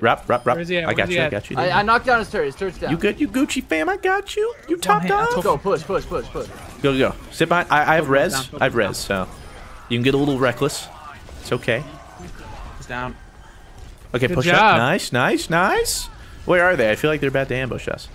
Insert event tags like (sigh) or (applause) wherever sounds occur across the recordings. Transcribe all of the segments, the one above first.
Wait. Where's he at? I got you. I got you. I, dude. I knocked down his turret. His turret's down. You good? You Gucci fam? I got you. You top man, dog. I'll Go, push, push, push, push. Go, go. Sit behind. I, I have res. down, I have focus res, so you can get a little reckless. It's okay. He's down. Okay, Good push up. Nice, nice, nice. Where are they? I feel like they're about to ambush us.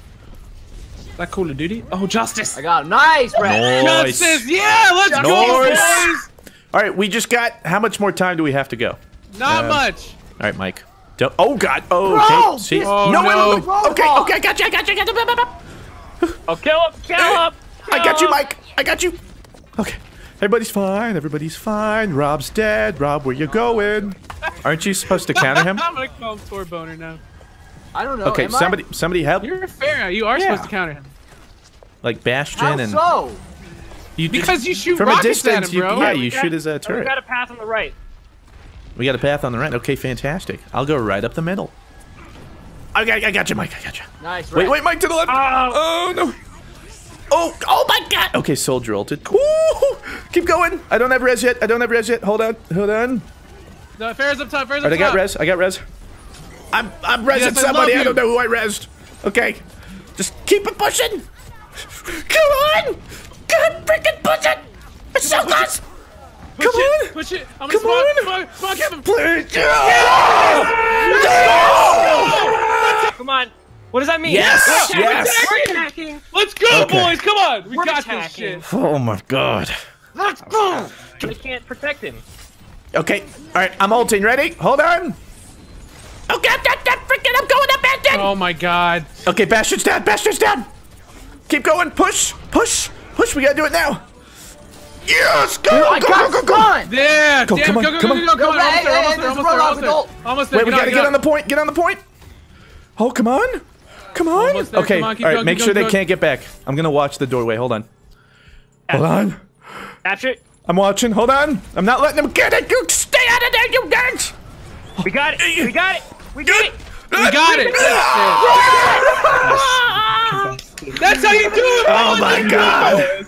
Is that Call of Duty? Oh, Justice. I got him. Nice, Brett. Nice. Justice. Yeah, let's go, boys. All right, we just got. How much more time do we have to go? Not Um, much. All right, Mike. Don't, oh God. Oh, okay. See. Oh, no, no. wait, wait, wait. Okay, okay. I got you. I got you. I got you. Blah, blah, blah. Oh, kill him! Kill him! I got you, Mike. I got you. Okay. Everybody's fine. Everybody's fine. Rob's dead. Rob, where you going? Aren't you supposed to counter him? (laughs) I'm gonna call him Thor Boner now. I don't know. Okay, am I? somebody, somebody help. You're Pharah. You are Yeah. supposed to counter him Like Bastion How and so? you because you shoot from a rockets at distance. him, bro. You, yeah, We you got- shoot as a oh, We got a path on the right. We got a path on the right. Okay, fantastic. I'll go right up the middle. I got, I got you, Mike. I got you. Nice, Wait, wait, Mike to the left. Oh. Oh no. Oh, oh my God. Okay, soldier ulted. Woo! Keep going. I don't have res yet. I don't have res yet. Hold on. Hold on. No, Pharah's up top. Pharah's up right, I got top. res. I got res. I'm I'm resing Yes, somebody. love I don't know who I resed. Okay, just keep it pushing. Come on, God, freaking push it. It's so close. Push Come it. on. Push it. I'm Come gonna on. spawn. Spawn, spawn Kevin. Please. Come on. What does that mean? Yes, We're attacking. yes. We're attacking. Let's go, Okay. boys. Come on. We We're got attacking. this shit. Oh my God. Let's go. We can't protect him. Okay. All right. I'm ulting. Ready? Hold on. Okay, that, that freaking, I'm going up Bastion. Oh my god. Okay, Bastion's down. Bastion's down. Keep going. Push. Push. Push. We gotta do it now. Yes. Go. I go, got go, go, go. spawn. Yeah. Go, damn, come on, go, go, come go, on. go, go, Go go. back, Almost there, hey, almost hey, there, just almost run there, off almost the there. goal. Almost there. Wait, we Get on, gotta get get on. on the point. Get on the point. Oh, come on. Come on. Almost there, Okay. come on, keep All right. going, Make keep sure going, they keep can't get back. I'm gonna watch the doorway. Hold on. Hold on. Capture it. I'm watching. Hold on. I'm not letting them get it. You stay out of there, you nerds. We got it. We got it. We did it. We got it. That's it. That's how you do it. Oh my god.